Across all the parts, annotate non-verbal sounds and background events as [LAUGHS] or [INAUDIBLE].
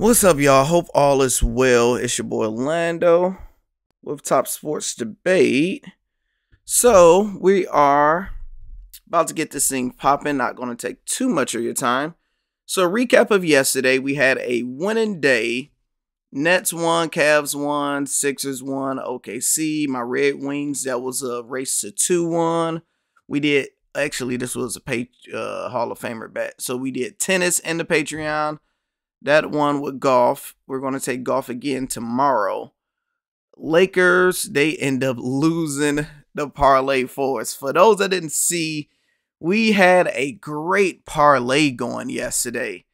What's up, y'all? Hope all is well. It's your boy Lando with Top Sports Debate. So, we are about to get this thing popping, not going to take too much of your time. So, recap of yesterday, we had a winning day. Nets won, Cavs won, Sixers won, OKC, my Red Wings, that was a race to 2 1. We did, actually, this was a uh, Hall of Famer bet. So, we did tennis and the Patreon that one with golf. We're going to take golf again tomorrow. Lakers, they end up losing the parlay for us. For those that didn't see, we had a great parlay going yesterday.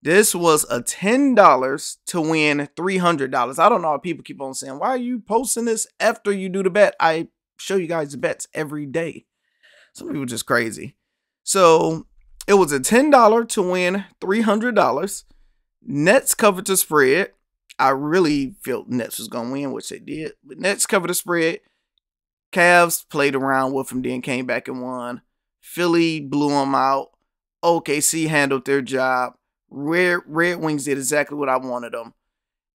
This was a $10 to win $300. I don't know how people keep on saying, why are you posting this after you do the bet? I show you guys the bets every day. Some people just crazy. So it was a $10 to win $300. Nets covered the spread. I really felt Nets was gonna win, which they did. But Nets covered the spread. Cavs played around with them, then came back and won. Philly blew them out. OKC handled their job. Red Red Wings did exactly what I wanted them.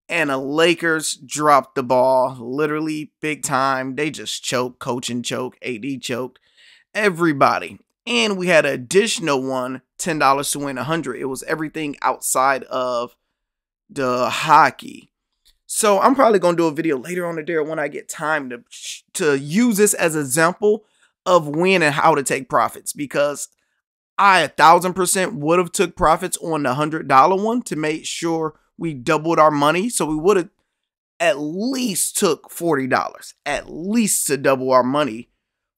And the Lakers dropped the ball, literally big time. They just choked, coaching choke, AD choked, everybody. And we had an additional one, $10 to win a 100. It was everything outside of the hockey. So I'm probably going to do a video later on the day when I get time to, to use this as an example of when and how to take profits because I a thousand percent would have took profits on the hundred dollar one to make sure we doubled our money. So we would have at least took forty dollars, at least to double our money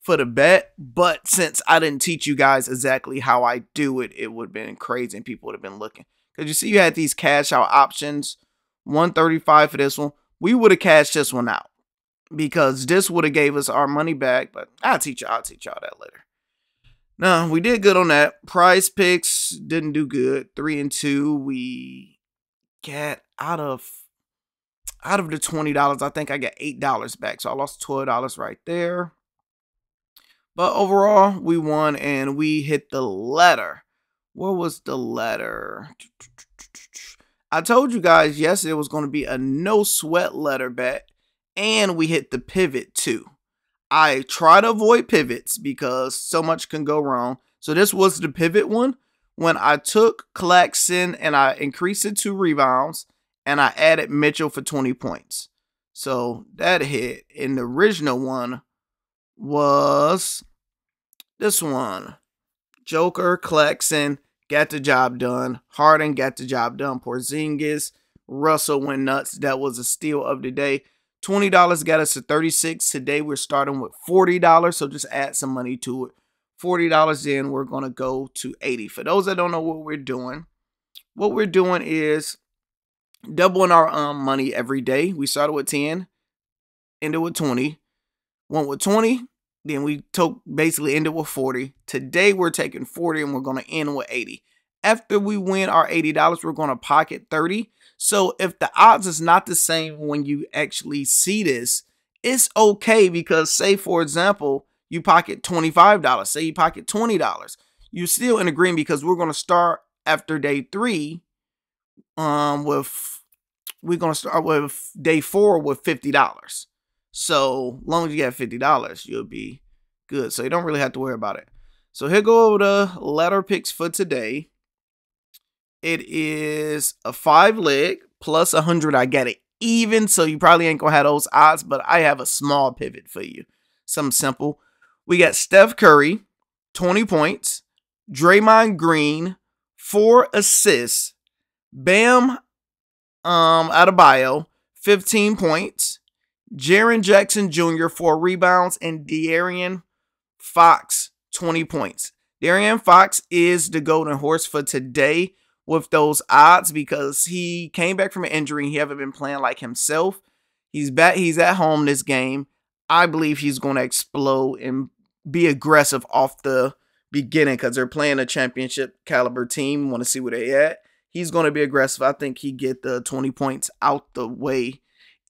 for the bet. But since I didn't teach you guys exactly how I do it, it would have been crazy and people would have been looking. Because you see, you had these cash out options 135 for this one. We would have cashed this one out because this would have gave us our money back. But I'll teach you, I'll teach y'all that later. No, we did good on that. Prize picks didn't do good. Three and two. We get out of out of the twenty dollars. I think I got eight dollars back. So I lost twelve dollars right there. But overall, we won and we hit the ladder. Where was the ladder? I told you guys yesterday was going to be a no sweat ladder bet, and we hit the pivot too. I try to avoid pivots because so much can go wrong. So this was the pivot one when I took Claxton and I increased it to rebounds and I added Mitchell for 20 points. So that hit. In the original one was this one. Joker, Claxton got the job done. Harden got the job done. Porzingis, Russell went nuts. That was a steal of the day. $20 got us to 36. Today we're starting with $40, so just add some money to it. $40 in, we're going to go to 80. For those that don't know what we're doing, what we're doing is doubling our um money every day. We started with 10, ended with 20. Went with 20, then we took basically ended with 40. Today we're taking 40 and we're going to end with 80. After we win our $80, we're going to pocket 30. So if the odds is not the same when you actually see this, it's okay because say for example, you pocket $25, say you pocket $20. You're still in the green because we're going to start after day 3 um with we're going to start with day 4 with $50. So long as you get fifty dollars, you'll be good. So you don't really have to worry about it. So here go over the ladder picks for today. It is a five leg plus a hundred. I get it even, so you probably ain't gonna have those odds, but I have a small pivot for you. Something simple. We got Steph Curry, 20 points, Draymond Green, four assists, Bam um Adebayo, 15 points, Jaren Jackson Jr., four rebounds, and De'Aaron Fox, 20 points. De'Aaron Fox is the golden horse for today with those odds because he came back from an injury. He haven't been playing like himself. He's back. He's at home this game. I believe he's going to explode and be aggressive off the beginning because they're playing a championship caliber team. Want to see where they at. He's going to be aggressive. I think he get the 20 points out the way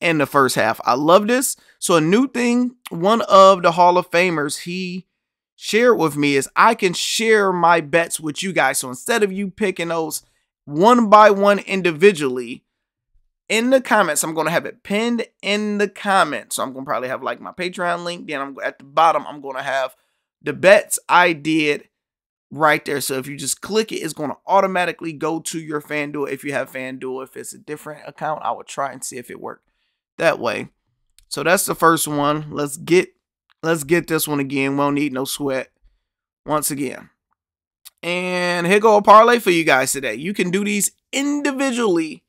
in the first half. I love this. So a new thing, one of the Hall of Famers, he shared with me is I can share my bets with you guys. So instead of you picking those one by one individually, in the comments. I'm going to have it pinned in the comments. So I'm going to probably have like my Patreon link. Then I'm at the bottom, I'm going to have the bets I did right there. So if you just click it, it's going to automatically go to your FanDuel. If you have FanDuel, if it's a different account, I will try and see if it worked that way. So that's the first one. Let's get let's get this one again. Won't need no sweat. Once again. And here go a parlay for you guys today. You can do these individually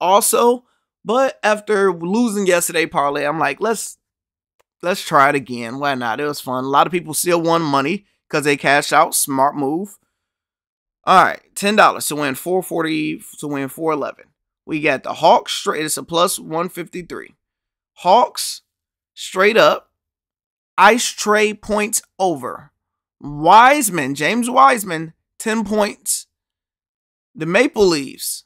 also, but after losing yesterday parlay, I'm like, let's let's try it again. Why not? It was fun. A lot of people still won money because they cashed out. Smart move. All right, ten dollars to win four forty to win four eleven. We got the Hawks straight. It's a plus one fifty three. Hawks straight up. Ice Trae points over. Wiseman, James Wiseman, ten points. The Maple Leafs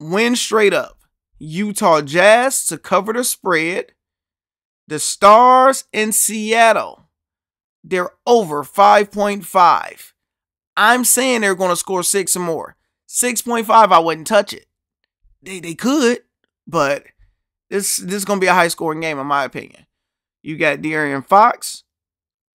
win straight up. Utah Jazz to cover the spread. The Stars in Seattle, they're over 5.5. I'm saying they're going to score six or more. 6.5, I wouldn't touch it. They, they could, but this, this is going to be a high scoring game, in my opinion. You got De'Aaron Fox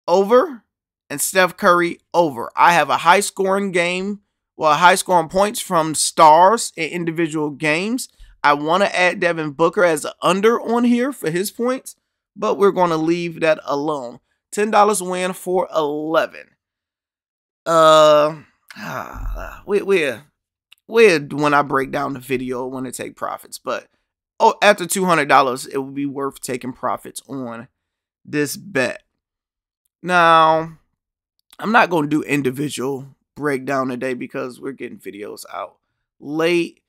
over and Steph Curry over. I have a high scoring game well, high scoring points from stars in individual games. I want to add Devin Booker as an under on here for his points, but we're going to leave that alone. $10 win for 11. Uh, we we we when I break down the video when to take profits, but oh, after $200, it would be worth taking profits on this bet. Now, I'm not going to do individual breakdown today because we're getting videos out late.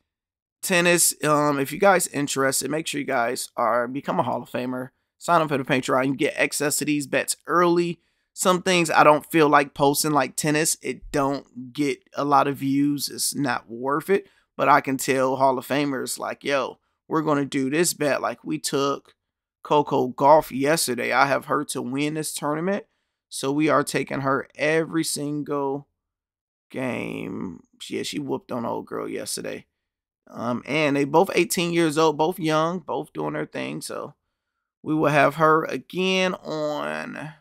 Tennis, um, if you guys interested, make sure you guys are become a Hall of Famer. Sign up for the Patreon. You get access to these bets early. Some things I don't feel like posting, like tennis. It don't get a lot of views. It's not worth it. But I can tell Hall of Famers like, yo, we're gonna do this bet. Like we took Coco Gauff yesterday. I have her to win this tournament. So we are taking her every single game. Yeah, she whooped on old girl yesterday. Um, and they both 18 years old, both young, both doing their thing. So we will have her again on.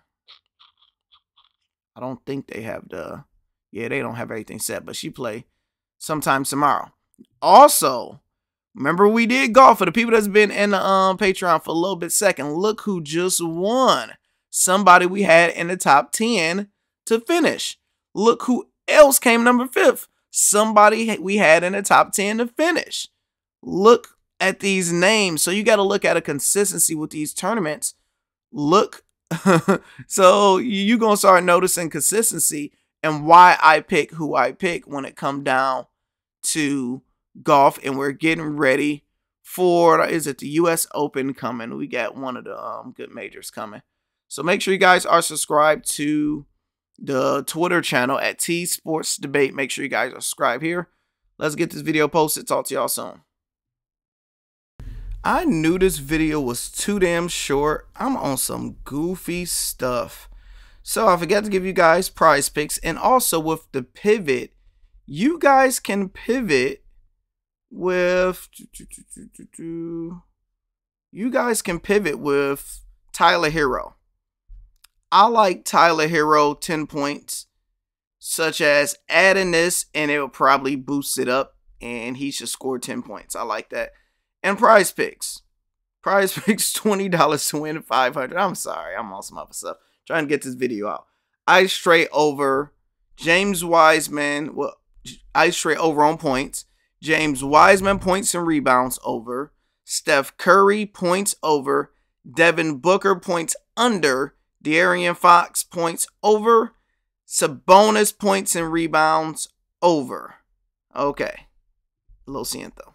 I don't think they have the. Yeah, they don't have everything set, but she play sometime tomorrow. Also, remember we did golf for the people that's been in the um Patreon for a little bit. Second, look who just won. Somebody we had in the top 10 to finish. Look who else came number fifth. Somebody we had in the top 10 to finish. Look at these names. So you got to look at a consistency with these tournaments. Look. [LAUGHS] so you're going to start noticing consistency and why I pick who I pick when it come down to golf and we're getting ready for is it the US Open coming. We got one of the um good majors coming. So make sure you guys are subscribed to the Twitter channel at T Sports Debate. Make sure you guys subscribe here. Let's get this video posted. Talk to y'all soon. I knew this video was too damn short. I'm on some goofy stuff. So I forgot to give you guys prize picks. And also with the pivot, you guys can pivot with... You guys can pivot with Tyler Herro. I like Tyler Herro 10 points, such as adding this and it will probably boost it up and he should score 10 points. I like that. And prize picks. Prize [LAUGHS] picks $20 to win 500 I'm sorry, I'm on some other stuff. Trying to get this video out. Ice Trae over James Wiseman. Well, Ice Trae over on points. James Wiseman points and rebounds over. Steph Curry points over. Devin Booker points under. De'Aaron Fox points over. Sabonis points and rebounds over. Okay. Lo siento.